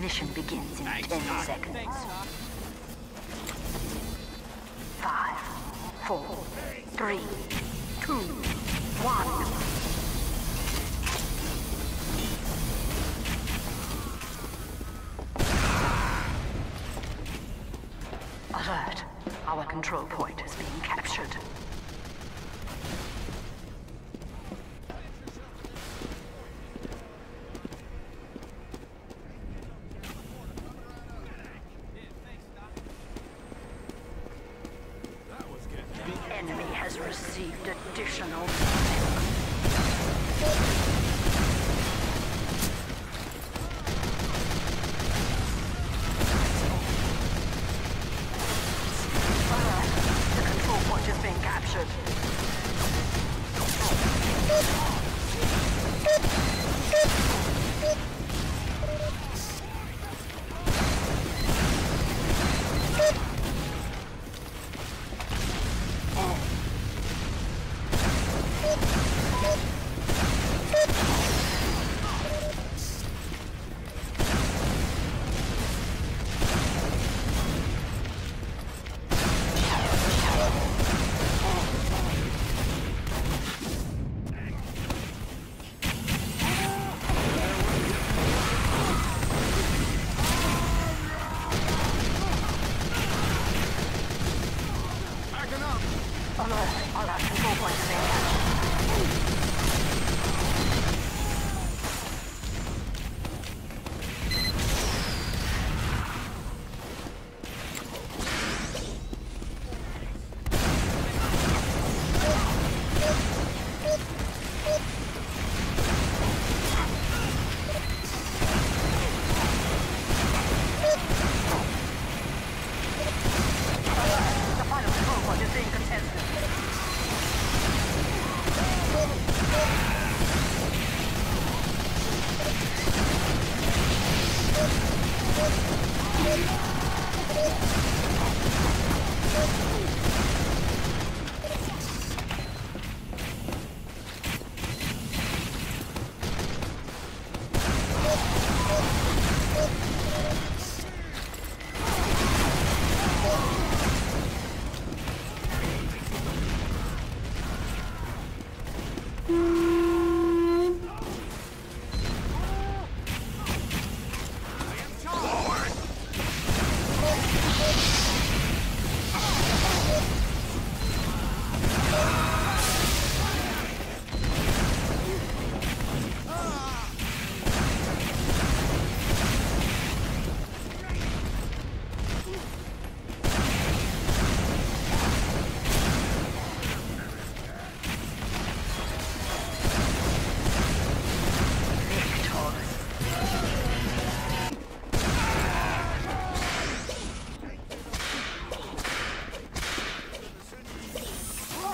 Mission begins in 10 seconds. Five, four, three, two, one. Alert. Our control point is being captured. Received additional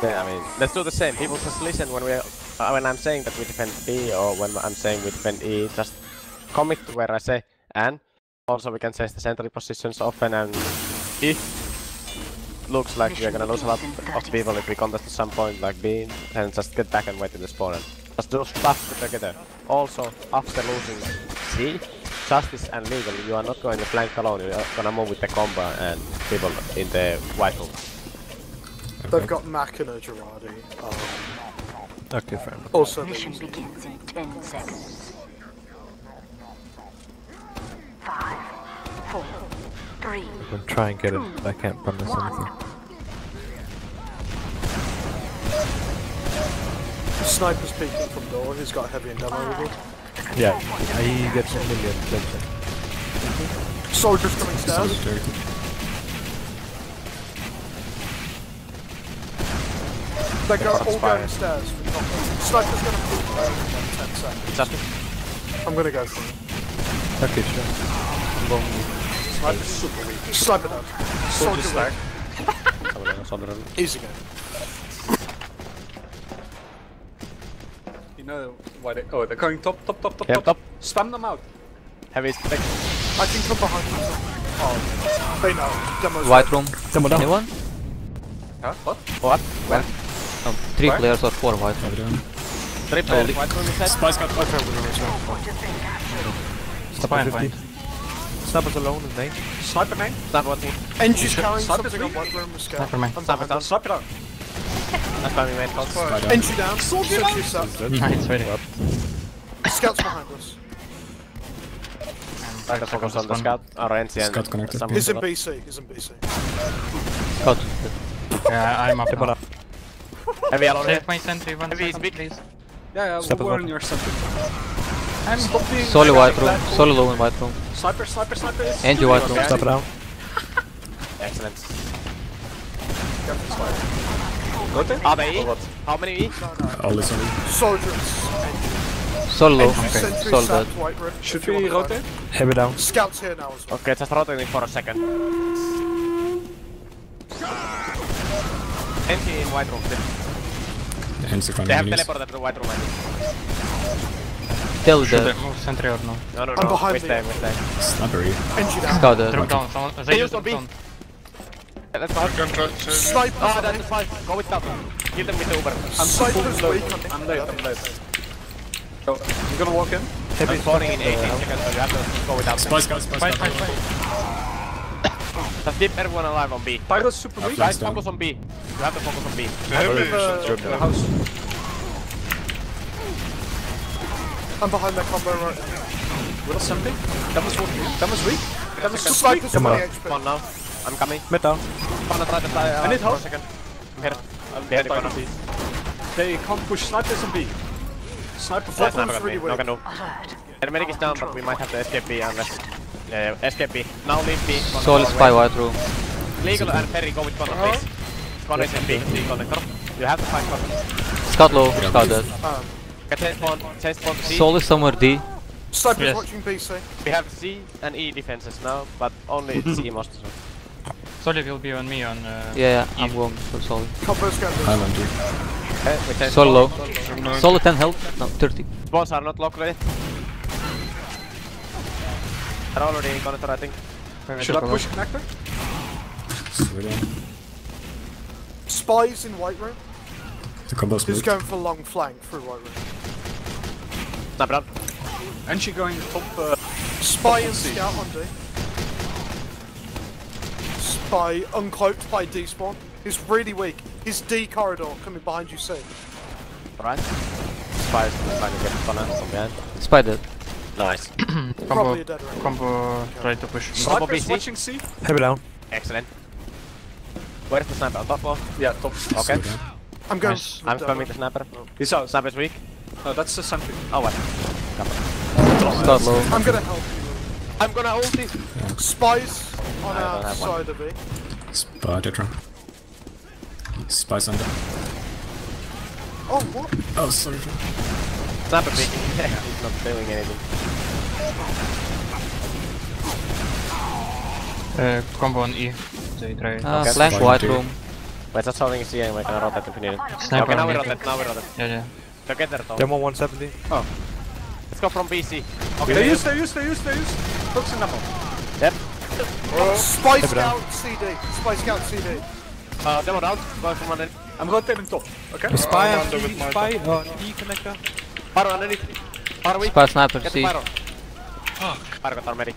Yeah, I mean, let's do the same. People just listen when we, uh, when I'm saying that we defend B or when I'm saying we defend E. Just commit to where I say, and also we can change the sentry positions often. And if looks like we're gonna lose a lot of people if we contest at some point like B, then just get back and wait in the spawn and just do stuff together. Also, after losing C, Justice and Legal, you are not going to flank alone. You are gonna move with the combo and people in the white room. They've got Mac and a Girardi. Um, Okay, fair enough. also, they Mission begins in 10 seconds. Five, four, three, I'm gonna try and get it, but I can't promise anything. Sniper's peeking from door. He's got a heavy and demo with him. Yeah, he gets a million later. Soldiers coming stairs. They go all going stairs. Sniper's gonna peek away in about 10 seconds. Just I'm gonna go for him. Okay, sure. Sniper's super weak. Sniper down. Soldier weak. Soldier, soldier. Easy game. You know why they. Oh, they're going top, top, top, top, Yeah, top. Spam them out. Heavy stick. I can come behind you. Oh, they know. Demo's White room. Demo down. Anyone? Huh? What? What? Where? No, three Where? players or four white room. Three players. White room is Spice got okay, Fine, fine. Sniper's alone in main. Sniper main. Not watching. Engine's carrying Sniper's something on weak. room with scale. Sniper main. I'm Sniper down. us. Sniper down. That's why we made calls. Entry down. Sentry set. Nice, ready. Scouts behind us. Try to focus on the scout. Or NC Scout connected. He's in BC. He's in BC. Cut. Yeah, I'm up Demo now. down. the- Heavy alone here. Save my sentry one Heavy second, please. Yeah, yeah, Step we're up. in your center. I'm Stop Solo white room. Solo low in white room. Sniper, sniper, sniper. is And you white room. Okay. Sniper down. Excellent. Rotate? Are they E? Or what? How many E? All this on Soldiers. Solo low. Entry sentry Solo dead. Should we rotate? Heavy down. Scouts here now as well. Okay, just rotating for a second. NC in white room. They Hands they have teleported to white room. I think. Still Should I dead. move sentry or no? No, no, I'm behind We the- stay, we stay. Snappery. Entry down. Scout. Uh, Drop down, someone. They They use use on B. down. Let's go. Oh, that's fine. Go with that. Kill them with the Uber. I'm Snipers low. I'm late, I'm late. So, I'm gonna walk in. I'm spawning in 18 seconds, so you have to go without me. Spice got, spice Fight, got. Fight, fight. Just keep everyone alive on B. Pyro's super weak. Guys, down. focus on B. You have to focus on B. In the house. I'm behind that combo right now. What is something? That was walking. That was weak. That was super weak. Come on. Come on now. I'm coming. Mid down. Gonna try to fly. Uh, I need help. Second. I'm here. I'm behind the corner. They can't push snipers on B. Sniper Yeah, flat sniper one's got me. really No weak. can do. The medic is down, but we might have to escape B unless. Yeah, yeah, escape B. Now leave B. Connor, Solo go spy away. white room. Legal and Ferry, go with Connor, please. Uh-huh. Connor is in B. B connector. You have to find Connor. Scout low. Scout dead. Uh, get chase spawn, chase spawn to C. Solo somewhere D. Snipers Yes. watching BC. We have C and E defenses now, but only C most of them. Solly will be on me on. Uh, Yeah, yeah. I'm going for solo. Combo's going to Island, dude. Okay, we chase low. spawn. Solo 10 health. No, 30. Spawns are not locked ready. They're already in connector, I think. Should I push connector? Spies in white room. The combo's He's moved. going for long flank through white room. Snap down. And she going top. Uh, Spy and C. scout on D. Spy uncloaked by D spawn. He's really weak. He's D corridor coming behind you soon. Alright. Spies trying to get Connor from behind. Spy dead. Nice. Probably combo, a dead range. combo try to push. Combo snipers BC. watching C? Heavy down. Excellent. Where's the sniper? On top floor? Yeah, top. Okay. I'm going. Nice. I'm the spamming the sniper. He's out. Sniper's weak. No, that's the sentry. Oh, what? Scout low. I'm gonna help you. I'm gonna ulti. Spies on our have one. side of it. Spy Tetra. Spice under. Oh, what? Oh, sorry. Sniper weak. He's not doing anything. Uh, combo on E. They try. Ah, Okay. flank white into- room. We're just holding C and we can rotate if we need it. Sniper okay, now we rotate, now we rotate. Yeah, yeah. Together though. Demo 170. Oh. Let's go from BC. Okay, They use, they use, they use, they use. Focusing them on. Yep. Spy scout CD. Spy scout CD. Uh, demo down. Go from underneath. I'm rotating top. Okay? Spy and E, spy on E connector. Pyro underneath. Pyro weak. Spy sniper Get C. the Pyro. Pyro got our medic.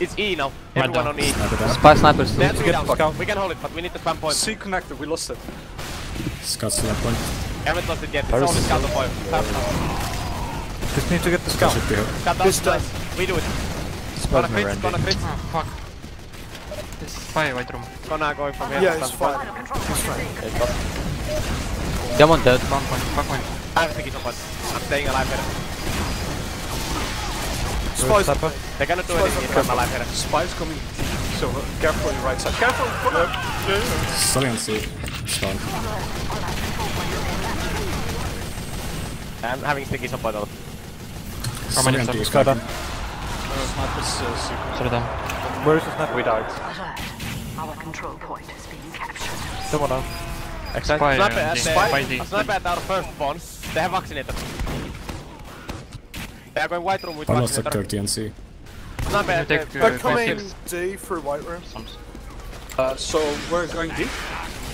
It's E now. Right Everyone down. on E. Sniper down. Spy sniper They still. have get down. We can hold it, but we need to spam points. C connector, we lost it. Scout's to that point. We haven't lost it yet. It's only scout the point. Just need to get the scout. Should be here. Scout down, guys. We do it. Gonna Spasm crit, gonna crit. Ah, fuck. This spy white room. Gonna going from here. Yeah, it's fine. point. It's fine. Okay, got- Demon dead. Spawn point, spawn point. I'm thinking someone. I'm staying alive here. Spies. Sniper. They cannot do anything if I'm alive here. Spies coming. So uh, careful on your right side. Careful! Come on! Sorry on C. It's fine. I'm having sticky support on. Sorry on Sniper. D. Skyper. Uh, snipers, uh, secret. Sorry down. Where is the sniper? We died. Alert. Our control point is being captured. Someone down. Excellent. Spy, sniper uh, at D. the, Spy D. a sniper at our first spawn. They have vaccinated. They are going white room with I lost like vaccinator. 30 on C. Sniper at take, the... uh, They're coming six. D through white room. Uh, so we're going deep.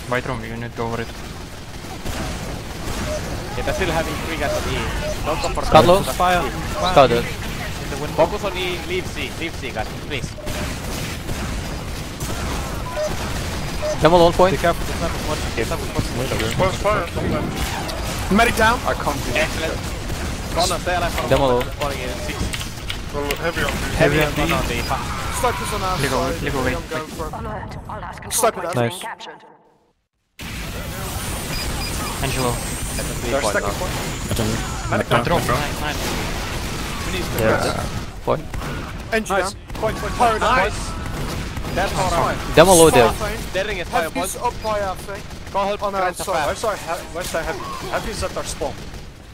White room, you need to go over it. Yeah, they're still having three guys on E. Don't go for Scout low. Just Fire. Scout. Focus on E, leave C, leave C guys, please. Demo on Be point. careful, the sniper's watching. The sniper's watching window. Spies fire. Medic down. I can't do Excellent. Connor, stay alive for a Demo low. Spawning in 6. Heavy on Heavy on and D. Connor on D. Snipers on our Leave away, side. leave away. I'm going for. Alert. Our last control Sniper point is down. being Nice. Angelo. They're stacking point. Attend. Back Drop. down. Nine, nine. Yeah. Point. Engine Nice. down. Point, point, Pyro Nice. That's alright. Demo low there. Fire They're ring is fire Heavy's up by our thing. Go help on our Grant side. Where's our, where's our heavy? Heavy's at our spawn.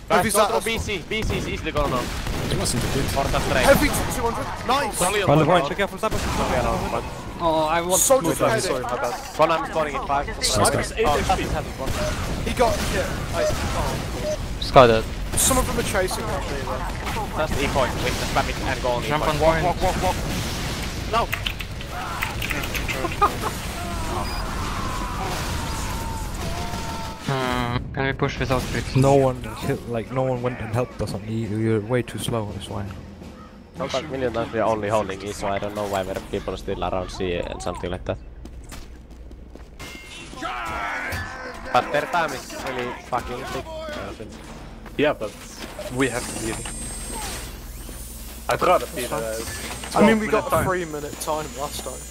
Heavy's at through us. BC. BC is easily going on. It wasn't a bit. Or just straight. Heavy 200. Nice. On On the point. point, be careful, sniper. Solely. Oh, I want So to move just Sorry, my bad. Connor, I'm spawning in 5. Nice Snipers guy. 8 Oh, HP. Tappy has one. He got hit. Scout dead. Some of them are chasing at me though. Just E point. We just spam it and go on E Jump point. on Walk, walk, walk, walk. No. Hmm, can we push without crit? No one, kill- like, no one went and helped us on E. You're way too slow, that's why. Sometimes million times we are only holding E, so I don't know why there are people still around C and something like that. But their time is really fucking big. Yeah, but we have to beat it. I'd rather beat it. Uh, I mean, we 12 got a minute three minute time last time.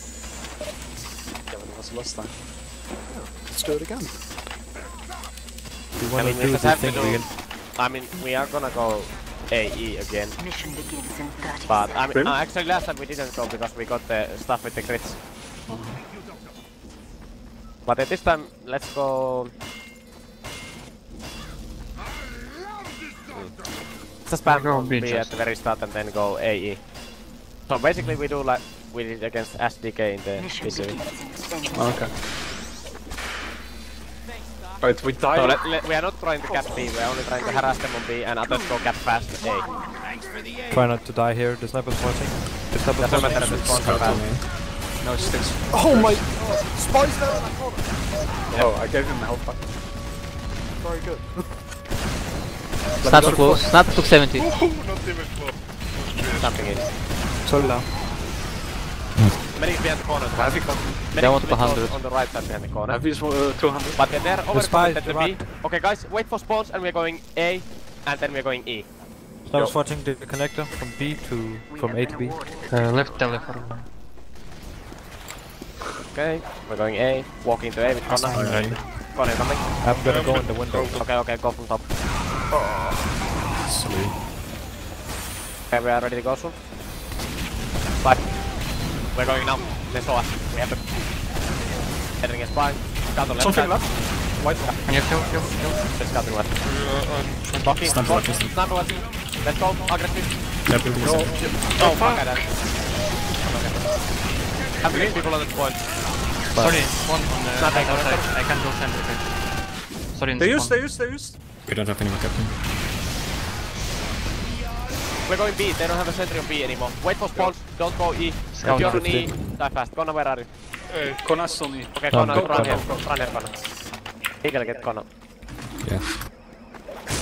Yeah, but it was last time. Let's do it again. We I wanna mean, we do just the thing do... we. I mean, we are gonna go AE again. Mission begins in 30 But I mean, Really? uh, actually last time we didn't go because we got the stuff with the crits. But at this time, let's go... Hmm. Just spam Go on B beaches. at the very start and then go AE. So basically we do like we did against SDK in the Mission PCV. begins in 20 Okay. Alright, we died. So let, let, we are not trying to cap B, we are only trying to harass them on B and others go cap fast A. Try not to die here, the sniper's watching. The sniper's Doesn't matter watching. at this point, fast. No, it's sticks. Oh my god. Spies there in that corner. Oh, I gave him a health pack. Very good. Sniper close. Sniper took 70. Something in. Sorry down. Medic behind the corner. Heavy come. Medic want split 100. On the right side behind the corner. Heavy's uh, 200. But they're over spies, committed to the B. Okay guys, wait for spawns and we're going A and then we're going E. Sniper's watching the connector from B to, from A to B. Uh, left tele Okay, we're going A, walking to A with Connor. Ready. Connor coming. I'm gonna go in the window. Okay, okay, go from top. Sorry. Okay, we are ready to go soon. Bye. We're going now. They saw us. We have to... Heading is fine. Scout on left Something left. White one. Can you kill, kill, kill? Let's scouting left. Uh, Bucky, Sniper go. Sniper watching. Let's go, aggressive. They're building Go. Oh, fuck that. Have three people on this point. Sorry, one on the Nothing, outside. I can't go center. okay. Sorry, They used, they used, they used. We don't have any more captain. We're going B, they don't have a sentry on B anymore. Wait for spawns, don't go E. Scout if you're on on E, die fast. Connor, where are you? Uh, Konas on me. Okay, No, Connor, go, run go, here. go. Run here, Connor. Eagle, get Connor. Yeah.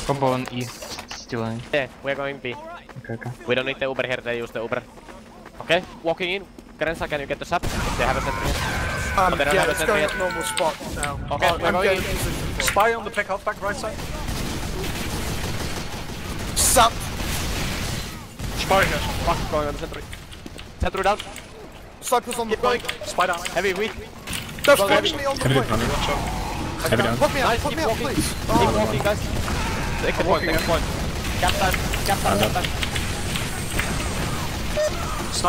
Combo on E. Still on E. Yeah, we're going B. Okay, okay. We don't need the Uber here, they use the Uber. Okay, walking in. Grenza, can you get the sap? They have a sentry here. Um, But they don't yeah, have a it's going yet. at normal spot now. Okay, I'm, we're I'm going in. position for it. Spy on the pick health pack right side. Sap. Fuck, going on the sentry. Sentry down. Snipers on the going. point. Spy down. Heavy, weak. They're pushing me on the Heavy point. runner. Heavy down. Put me out, Nice, put me out, please. Keep ah. walking, guys. Take the point, take the point. Captain, captain, captain.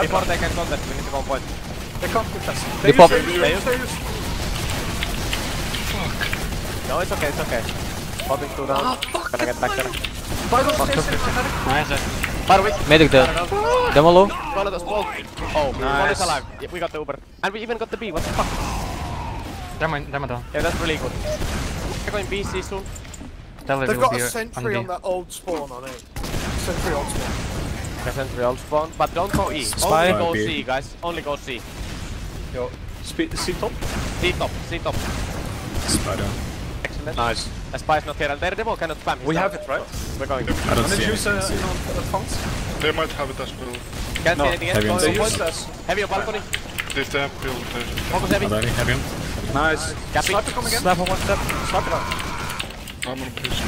Before they can contest, we need to go on point. They can't contest. They They pop. use, they They use, they use. No, it's okay, it's okay. Popping two down. Gonna get back there. By the way, Nice. Far away. Medic dead. Demo low. Follow the smoke. Oh, one is alive. Yeah, we got the Uber. And we even got the B. What the fuck? Demo, demo down. Yeah, that's really good. We're going BC soon. Tell they've will got a on sentry B. on that old spawn on it. Sentry old spawn. Sentry all spawn. But don't go E. Spy. Only go B. C, guys. Only go C. Yo, speed, C top. C top, C top. Spider. Excellent. Nice. The spy's not here. And their cannot spam. He's We have it, right? We're going. I don't see I use uh, anything. you? They might have it as well. Can't No, see anything else. heavy Go, on go They use. Heavy on balcony. They they have built it. Focus heavy. Are heavy on? Nice. Capping. Sniper come again. Sniper one step. Sniper down. I'm on prison.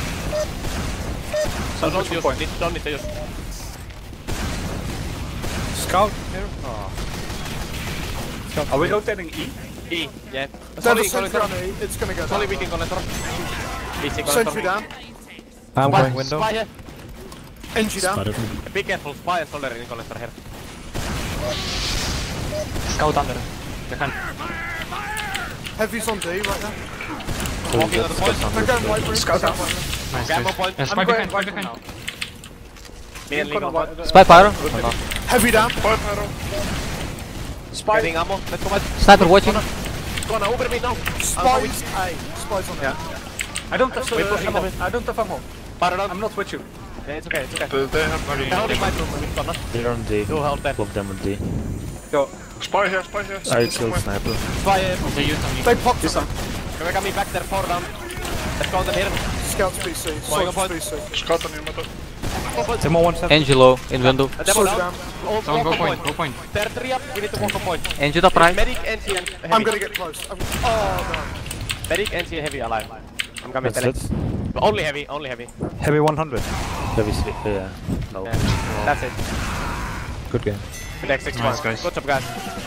So don't Switch use, point. don't need to use. Scout here. Are we rotating E? E, yeah. There's Solly, a sentry Solly, on E. It's gonna go Solly, down. we can connect. BC Sentry down. I'm Spy, going window. Spy here. Entry down. Spider. Be careful, spy and soldier in connector here. Scout under. Behind. Heavy's on D right now. Walking on the point. They're going white room. Scout They're down. going white room. Nice. Gamma point. Uh, spy behind, spy behind. Me and League on point. Spy pyro. Oh, no. Heavy down. Five arrow. Spy. Getting ammo. Let's go back. Sniper watching. Go on, over me now. Spies A. Spies on A. I don't have We're uh, pushing ammo. I don't have ammo. Fire. I'm not with you. Yeah, it's okay, it's okay. They, they have They're holding my room with They're on D. Do hold that. Both them on D. Yo, Spy here, spy here. I killed sniper. Spy here. They use on me. They popped this Can we come back there, four down. Let's go on them here. Scouts BC. Going on Soldiers point. BC. Scout on you, metal. Demo one step. Angelo in window. A demo down. down. All, go on point, point. go point. They're three up. We need to walk on point. Angel top. Medic, NC, and heavy. I'm gonna get close. I'm, oh Medic, NC, heavy alive. I'm coming. That's Tele. it. Only heavy, only heavy. Heavy 100. Heavy six. Yeah. No. Yeah. That's it. Good game. Good X6 Nice, guys. Good job, guys.